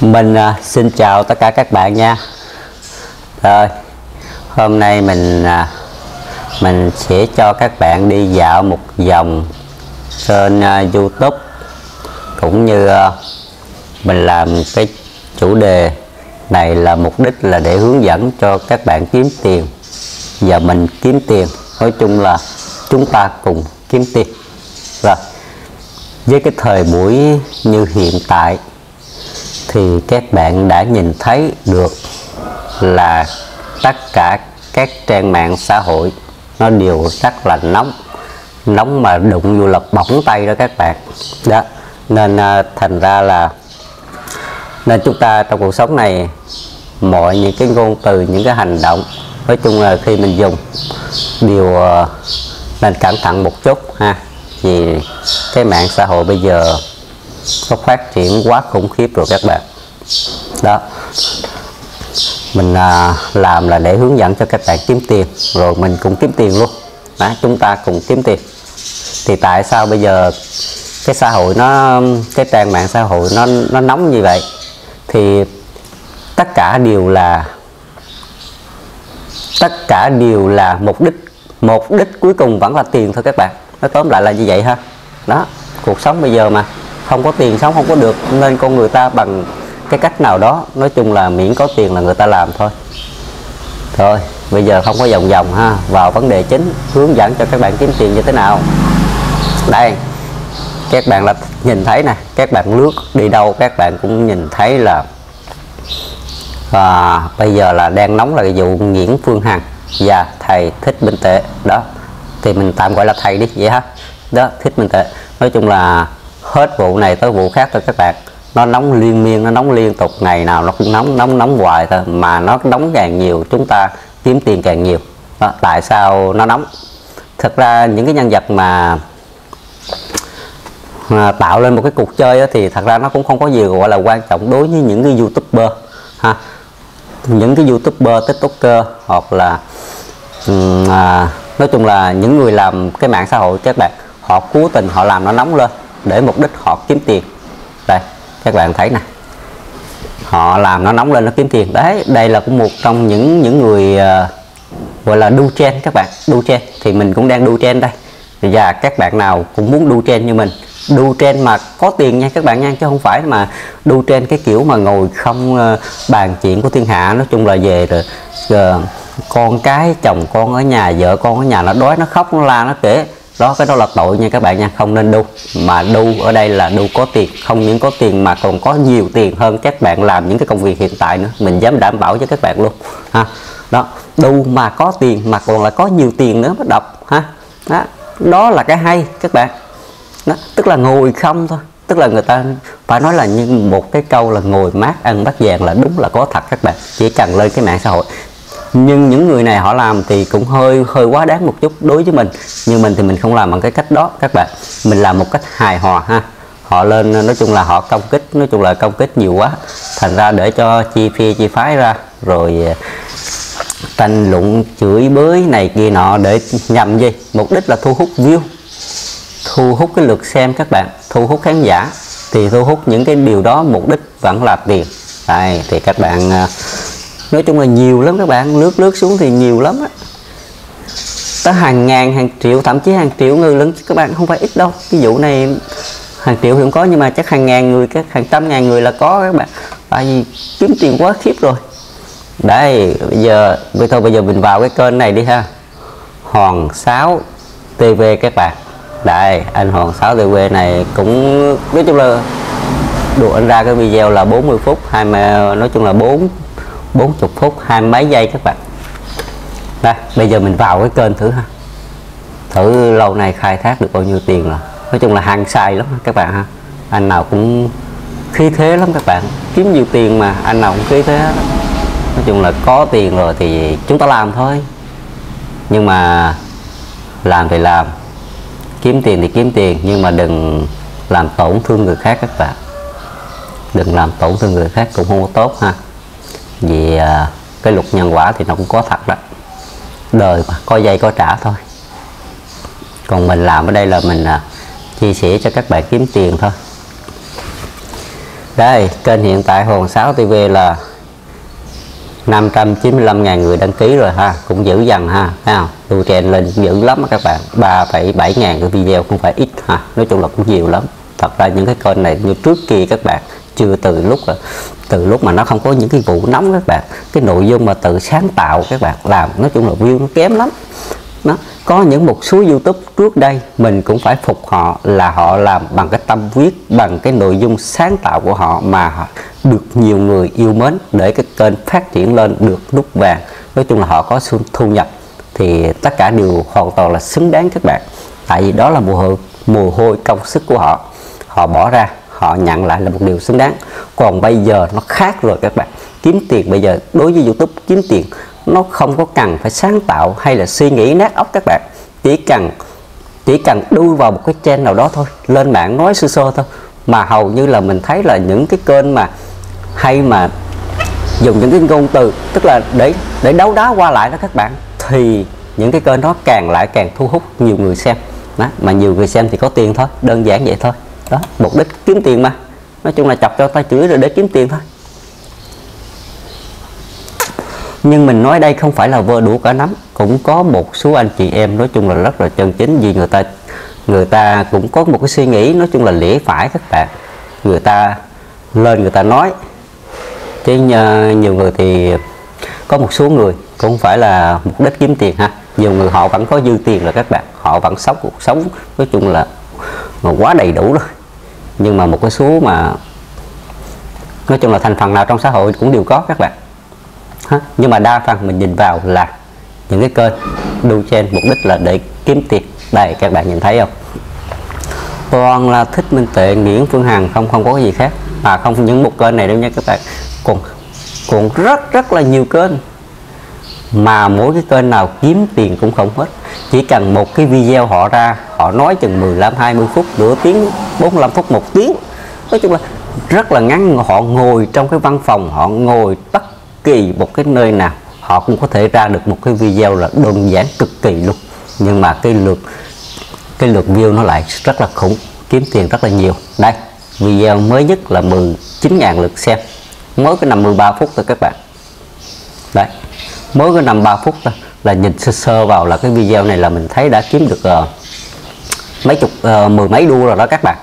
Mình à, xin chào tất cả các bạn nha. Rồi, hôm nay mình à, mình sẽ cho các bạn đi dạo một vòng trên à, YouTube cũng như à, mình làm cái chủ đề này là mục đích là để hướng dẫn cho các bạn kiếm tiền và mình kiếm tiền. Nói chung là chúng ta cùng kiếm tiền. Rồi, với cái thời buổi như hiện tại thì các bạn đã nhìn thấy được là tất cả các trang mạng xã hội nó đều rất là nóng. Nóng mà đụng vô là bỏng tay đó các bạn. Đó nên à, thành ra là nên chúng ta trong cuộc sống này mọi những cái ngôn từ những cái hành động nói chung là khi mình dùng đều à, nên cẩn thận một chút ha. Vì cái mạng xã hội bây giờ nó phát triển quá khủng khiếp rồi các bạn. Đó. Mình à, làm là để hướng dẫn cho các bạn kiếm tiền rồi mình cũng kiếm tiền luôn. Đó, chúng ta cùng kiếm tiền. Thì tại sao bây giờ cái xã hội nó cái trang mạng xã hội nó nó nóng như vậy? Thì tất cả đều là tất cả đều là mục đích mục đích cuối cùng vẫn là tiền thôi các bạn. Nó tóm lại là như vậy ha. Đó cuộc sống bây giờ mà không có tiền sống không có được nên con người ta bằng cái cách nào đó nói chung là miễn có tiền là người ta làm thôi. Rồi bây giờ không có vòng vòng ha. Vào vấn đề chính hướng dẫn cho các bạn kiếm tiền như thế nào. Đây các bạn là nhìn thấy nè các bạn lướt đi đâu các bạn cũng nhìn thấy là à, bây giờ là đang nóng là cái vụ Nguyễn Phương Hằng và thầy Thích Minh Tệ đó thì mình tạm gọi là thầy đi vậy ha. Đó Thích Minh Tệ nói chung là hết vụ này tới vụ khác thôi các bạn. Nó nóng liên miên nó nóng liên tục ngày nào nó cũng nóng nóng nóng hoài thôi mà nó nóng càng nhiều chúng ta kiếm tiền càng nhiều. Đó, tại sao nó nóng? Thật ra những cái nhân vật mà, mà tạo lên một cái cuộc chơi đó, thì thật ra nó cũng không có gì gọi là quan trọng đối với những cái youtuber ha. Những cái youtuber tiktoker hoặc là um, à, nói chung là những người làm cái mạng xã hội các bạn họ cố tình họ làm nó nóng lên để mục đích họ kiếm tiền. Đây các bạn thấy nè. Họ làm nó nóng lên nó kiếm tiền. Đấy đây là cũng một trong những những người uh, gọi là đu trend các bạn đu trend. Thì mình cũng đang đu trend đây. Và các bạn nào cũng muốn đu trend như mình đu trend mà có tiền nha các bạn nha chứ không phải mà đu trend cái kiểu mà ngồi không uh, bàn chuyện của thiên hạ. Nói chung là về rồi uh, con cái chồng con ở nhà vợ con ở nhà nó đói nó khóc nó la nó kể đó cái đó là tội nha các bạn nha không nên đu. Mà đu ở đây là đu có tiền không những có tiền mà còn có nhiều tiền hơn các bạn làm những cái công việc hiện tại nữa. Mình dám đảm bảo cho các bạn luôn ha. Đó đu mà có tiền mà còn là có nhiều tiền nữa mới đọc ha. Đó, đó là cái hay các bạn. Đó, tức là ngồi không thôi tức là người ta phải nói là như một cái câu là ngồi mát ăn bát vàng là đúng là có thật các bạn. Chỉ cần lên cái mạng xã hội nhưng những người này họ làm thì cũng hơi hơi quá đáng một chút đối với mình. Nhưng mình thì mình không làm bằng cái cách đó, các bạn. Mình làm một cách hài hòa ha. Họ lên, nói chung là họ công kích, nói chung là công kích nhiều quá. Thành ra để cho chi phi chi phái ra, rồi à, tranh luận, chửi bới này kia nọ để nhằm gì? Mục đích là thu hút view. Thu hút cái lượt xem, các bạn. Thu hút khán giả. Thì thu hút những cái điều đó, mục đích vẫn là tiền. Đây, thì các bạn à, nói chung là nhiều lắm các bạn, lướt lướt xuống thì nhiều lắm á. Tới hàng ngàn, hàng triệu, thậm chí hàng triệu người lớn các bạn, không phải ít đâu. Cái vụ này hàng triệu thì không có, nhưng mà chắc hàng ngàn người, các, hàng trăm ngàn người là có các bạn. Tại vì kiếm tiền quá khiếp rồi. Đây, bây giờ, bây thôi, bây giờ mình vào cái kênh này đi ha. Hoàng sáo TV các bạn. Đây, anh Hoàng sáo TV này cũng, nói chung là đủ anh ra cái video là 40 phút, hai mà nói chung là 4 40 phút, hai mấy giây các bạn. Đây bây giờ mình vào cái kênh thử ha. Thử lâu nay khai thác được bao nhiêu tiền rồi. Nói chung là hàng sai lắm các bạn ha. Anh nào cũng khí thế lắm các bạn. Kiếm nhiều tiền mà, anh nào cũng khí thế nói chung là có tiền rồi thì chúng ta làm thôi. Nhưng mà làm thì làm. Kiếm tiền thì kiếm tiền, nhưng mà đừng làm tổn thương người khác các bạn. Đừng làm tổn thương người khác cũng không có tốt ha vì à, cái luật nhân quả thì nó cũng có thật đó. Đời mà có dây có trả thôi. Còn mình làm ở đây là mình à, chia sẻ cho các bạn kiếm tiền thôi. Đây kênh hiện tại Hồn 6 TV là 595.000 người đăng ký rồi ha cũng dữ dần ha thấy không? Tôi trend lên dữ lắm các bạn 3,7 ngàn cái video không phải ít ha nói chung là cũng nhiều lắm. Thật ra những cái kênh này như trước kia các bạn chưa từ lúc từ lúc mà nó không có những cái vụ nóng các bạn. Cái nội dung mà tự sáng tạo các bạn làm, nói chung là view nó kém lắm. Nó có những một số youtube trước đây, mình cũng phải phục họ là họ làm bằng cái tâm huyết, bằng cái nội dung sáng tạo của họ mà được nhiều người yêu mến để cái kênh phát triển lên được nút vàng. Nói chung là họ có thu nhập. Thì tất cả đều hoàn toàn là xứng đáng các bạn. Tại vì đó là mồ hôi mồ hôi công sức của họ. Họ bỏ ra họ nhận lại là một điều xứng đáng. Còn bây giờ nó khác rồi các bạn. Kiếm tiền bây giờ đối với youtube kiếm tiền nó không có cần phải sáng tạo hay là suy nghĩ nát óc các bạn. Chỉ cần chỉ cần đu vào một cái trend nào đó thôi lên mạng nói sơ sơ thôi. Mà hầu như là mình thấy là những cái kênh mà hay mà dùng những cái ngôn từ tức là để để đấu đá qua lại đó các bạn thì những cái kênh đó càng lại càng thu hút nhiều người xem. Đó, mà nhiều người xem thì có tiền thôi đơn giản vậy thôi đó, mục đích kiếm tiền mà. Nói chung là chọc cho tay chửi rồi để kiếm tiền thôi. Nhưng mình nói đây không phải là vơ đủ cả nắm. Cũng có một số anh chị em nói chung là rất là chân chính, vì người ta người ta cũng có một cái suy nghĩ nói chung là lẽ phải các bạn. Người ta lên người ta nói. Chứ nhiều người thì có một số người cũng phải là mục đích kiếm tiền ha. Nhiều người họ vẫn có dư tiền là các bạn. Họ vẫn sống cuộc sống, nói chung là mà quá đầy đủ rồi nhưng mà một cái số mà nói chung là thành phần nào trong xã hội cũng đều có các bạn. Ha? nhưng mà đa phần mình nhìn vào là những cái kênh đu trên mục đích là để kiếm tiền. Đây, các bạn nhìn thấy không? Toàn là thích minh tệ nguyễn phương hằng, không không có cái gì khác. Mà không, những một kênh này đâu nha các bạn. Còn còn rất rất là nhiều kênh. Mà mỗi cái kênh nào kiếm tiền cũng không hết chỉ cần một cái video họ ra, họ nói chừng 15 20 phút, nửa tiếng 45 phút, một tiếng. Nói chung là rất là ngắn, họ ngồi trong cái văn phòng, họ ngồi bất kỳ một cái nơi nào, họ cũng có thể ra được một cái video là đơn giản, cực kỳ luôn. Nhưng mà cái lượt cái lượt view nó lại rất là khủng, kiếm tiền rất là nhiều. Đây, video mới nhất là 19.000 lượt xem. Mới cái 53 phút thôi các bạn. Đấy mới cái 53 phút thôi là nhìn sơ sơ vào là cái video này là mình thấy đã kiếm được uh, mấy chục uh, mười mấy đua rồi đó các bạn.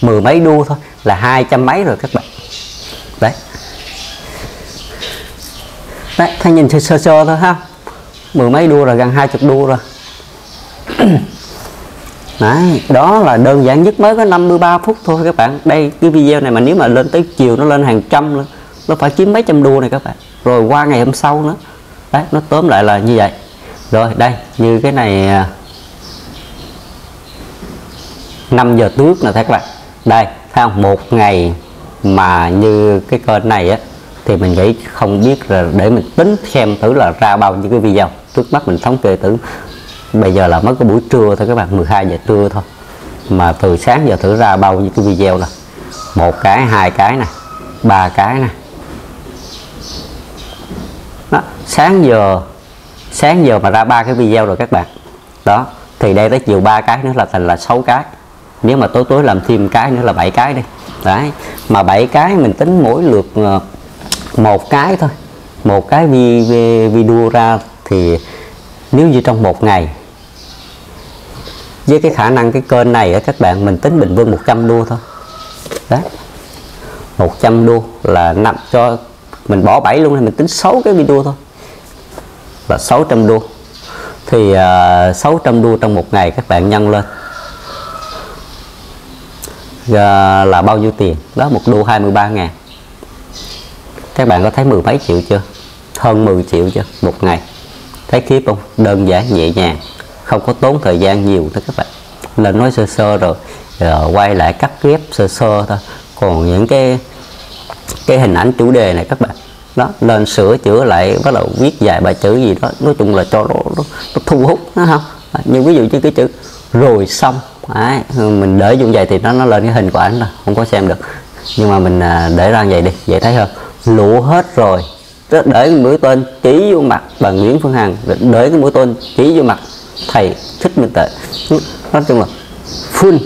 Mười mấy đua thôi là hai trăm mấy rồi các bạn. Đấy. Đấy thấy nhìn sơ sơ thôi ha. Mười mấy đua rồi gần hai chục đua rồi. Đấy, đó là đơn giản nhất mới có 53 phút thôi các bạn. Đây cái video này mà nếu mà lên tới chiều nó lên hàng trăm nữa nó phải kiếm mấy trăm đua này các bạn. Rồi qua ngày hôm sau nữa. Đấy nó tóm lại là như vậy rồi đây như cái này à, 5 giờ trước nè các bạn đây thấy không một ngày mà như cái kênh này á thì mình nghĩ không biết là để mình tính xem thử là ra bao nhiêu cái video. Trước mắt mình thống kê thử bây giờ là mới có buổi trưa thôi các bạn 12 giờ trưa thôi. Mà từ sáng giờ thử ra bao nhiêu cái video là một cái hai cái này ba cái này đó, sáng giờ sáng giờ mà ra ba cái video rồi các bạn. Đó, thì đây tới chiều ba cái nữa là thành là sáu cái. Nếu mà tối tối làm thêm cái nữa là bảy cái đi. Đấy, mà bảy cái mình tính mỗi lượt ờ, một cái thôi. Một cái video ra thì nếu như trong một ngày, với cái khả năng cái kênh này á các bạn, mình tính bình quân 100 đô thôi. Đấy 100 đô là nằm cho, mình bỏ 7 luôn thì mình tính 6 cái video thôi là 600 đô. Thì à, uh, 600 đô trong một ngày các bạn nhân lên. Uh, là bao nhiêu tiền? Đó một đô 23 ngàn. Các bạn có thấy mười mấy triệu chưa? Hơn 10 triệu chưa? Một ngày. Thấy khiếp không? Đơn giản nhẹ nhàng. Không có tốn thời gian nhiều nữa các bạn. Lên nói sơ sơ rồi, rồi quay lại cắt ghép sơ sơ thôi. Còn những cái cái hình ảnh chủ đề này các bạn đó lên sửa chữa lại bắt đầu viết vài bài chữ gì đó. Nói chung là cho nó, nó, nó thu hút nó không? Như ví dụ như cái chữ rồi xong. Đấy, mình để như vậy thì nó nó lên cái hình của ảnh rồi không có xem được. Nhưng mà mình à, để ra vậy đi vậy thấy không? Lũ hết rồi. Để cái mũi tên chỉ vô mặt bằng Nguyễn Phương Hằng để cái mũi tên chỉ vô mặt thầy thích minh tệ nói chung là full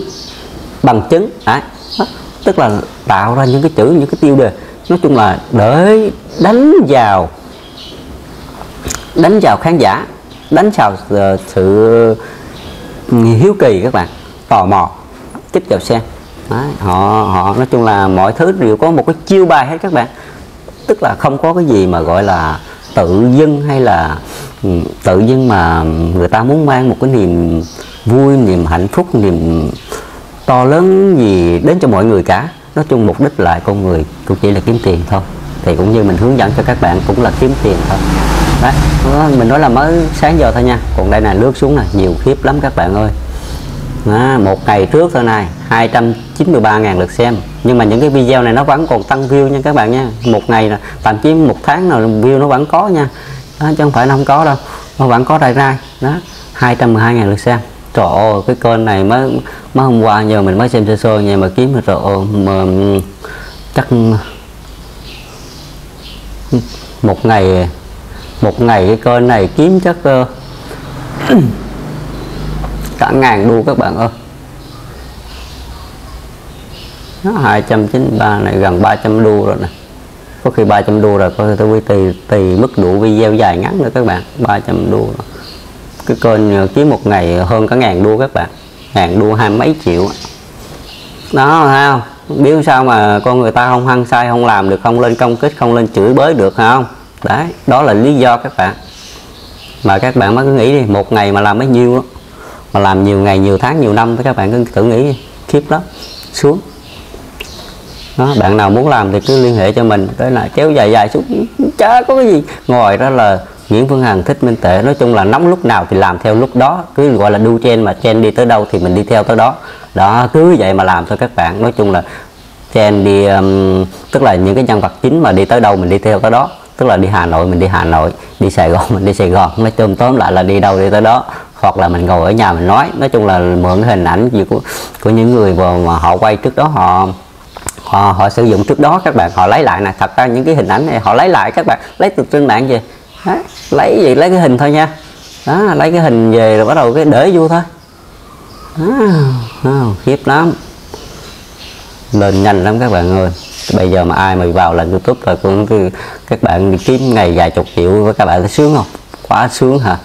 bằng chứng. Đấy. tức là tạo ra những cái chữ những cái tiêu đề nói chung là để đánh vào đánh vào khán giả đánh vào sự hiếu kỳ các bạn tò mò kích vào xem. Đấy, họ họ nói chung là mọi thứ đều có một cái chiêu bài hết các bạn. Tức là không có cái gì mà gọi là tự dưng hay là ừ, tự dưng mà người ta muốn mang một cái niềm vui niềm hạnh phúc niềm to lớn gì đến cho mọi người cả nói chung mục đích lại con người cũng chỉ là kiếm tiền thôi. Thì cũng như mình hướng dẫn cho các bạn cũng là kiếm tiền thôi. Đấy mình nói là mới sáng giờ thôi nha. Còn đây là lướt xuống này nhiều khiếp lắm các bạn ơi. Đó, một ngày trước thôi này 293.000 lượt xem. Nhưng mà những cái video này nó vẫn còn tăng view nha các bạn nha. Một ngày là thậm chí một tháng nào view nó vẫn có nha. Đó, chứ không phải nó không có đâu. Nó vẫn có đại ra. Đó 212.000 lượt xem trời ơi cái kênh này mới mới hôm qua giờ mình mới xem sơ sơ nha mà kiếm được rồi mà ừ, chắc một ngày một ngày cái kênh này kiếm chắc uh, cả ngàn đu các bạn ơi nó 293 này gần 300 đu rồi nè có khi 300 đu rồi có thể tôi tùy tùy mức độ video dài ngắn nữa các bạn 300 đu rồi cái kênh kiếm một ngày hơn cả ngàn đua các bạn. Ngàn đua hai mấy triệu. Đó thấy không? Biết sao mà con người ta không hăng sai không làm được không lên công kích không lên chửi bới được không? Đấy đó là lý do các bạn. Mà các bạn mới cứ nghĩ đi một ngày mà làm bấy nhiêu đó mà làm nhiều ngày nhiều tháng nhiều năm thì các bạn cứ tự nghĩ khiếp lắm xuống. Đó, bạn nào muốn làm thì cứ liên hệ cho mình tới là kéo dài dài xuống. Chả có cái gì. Ngoài đó là Nguyễn Phương Hằng thích Minh Tệ nói chung là nóng lúc nào thì làm theo lúc đó. Cứ gọi là đu chen mà chen đi tới đâu thì mình đi theo tới đó. Đó cứ vậy mà làm thôi các bạn. Nói chung là chen đi um, tức là những cái nhân vật chính mà đi tới đâu mình đi theo tới đó. Tức là đi Hà Nội mình đi Hà Nội đi Sài Gòn mình đi Sài Gòn. Nói chung tóm lại là đi đâu đi tới đó. Hoặc là mình ngồi ở nhà mình nói. Nói chung là mượn hình ảnh gì của của những người mà họ quay trước đó họ họ họ sử dụng trước đó các bạn. Họ lấy lại nè. Thật ra những cái hình ảnh này họ lấy lại các bạn. Lấy từ trên mạng về đó, lấy gì? Lấy cái hình thôi nha. Đó lấy cái hình về rồi bắt đầu cái để vô thôi. Đó, khiếp lắm. Lên nhanh lắm các bạn ơi. Bây giờ mà ai mà vào là youtube rồi cũng các bạn đi kiếm ngày vài chục triệu với các bạn thấy sướng không? Quá sướng hả?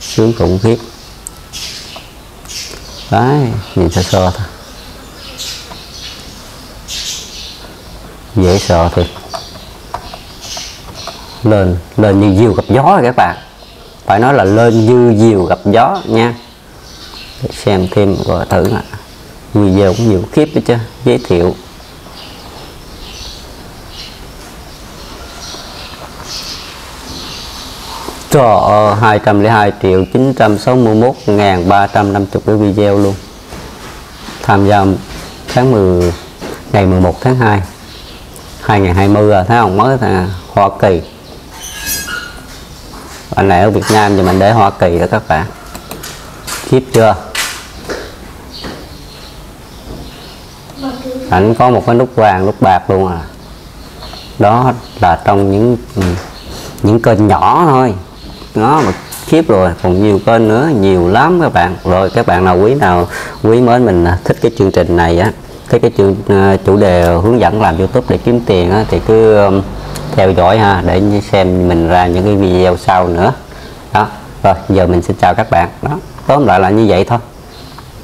Sướng khủng khiếp. Đấy nhìn sơ sơ thôi. Dễ sợ thiệt lên lên như diều gặp gió các bạn. Phải nói là lên như diều gặp gió nha. Để xem thêm gọi thử nè video cũng nhiều khiếp đó chứ giới thiệu. Trời ơi, 202 triệu 961 ngàn 350 cái video luôn. Tham gia tháng 10 ngày 11 tháng 2 2020 rồi thấy không? Mới thằng Hoa Kỳ anh này ở Việt Nam thì mình để Hoa Kỳ đó các bạn. Khiếp chưa? Ảnh có một cái nút vàng nút bạc luôn à. Đó là trong những ừ, những kênh nhỏ thôi. Nó mà khiếp rồi còn nhiều kênh nữa nhiều lắm các bạn. Rồi các bạn nào quý nào quý mến mình à, thích cái chương trình này á thích cái chủ, ờ, chủ đề hướng dẫn làm youtube để kiếm tiền á, thì cứ theo dõi ha để xem mình ra những cái video sau nữa. Đó rồi giờ mình xin chào các bạn. Đó tóm lại là như vậy thôi.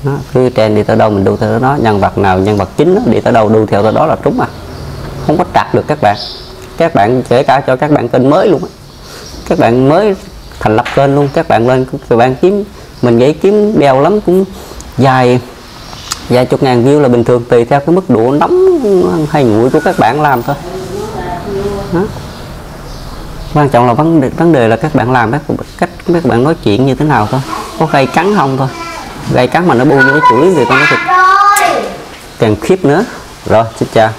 Đó, cứ trend đi tới đâu mình đu theo đó nhân vật nào nhân vật chính đó, đi tới đâu đu theo tới đó là trúng à. Không có trạc được các bạn. Các bạn kể cả cho các bạn kênh mới luôn các bạn mới thành lập kênh luôn các bạn lên các bạn kiếm mình nghĩ kiếm đeo lắm cũng dài vài chục ngàn view là bình thường tùy theo cái mức độ nóng hay nguội của các bạn làm thôi đó. quan trọng là vấn đề vấn đề là các bạn làm các cách các bạn nói chuyện như thế nào thôi. Có gây cắn không thôi. Gây cắn mà nó bu cái chửi thì con có thực càng khiếp nữa. Rồi xin chào